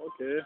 Okay.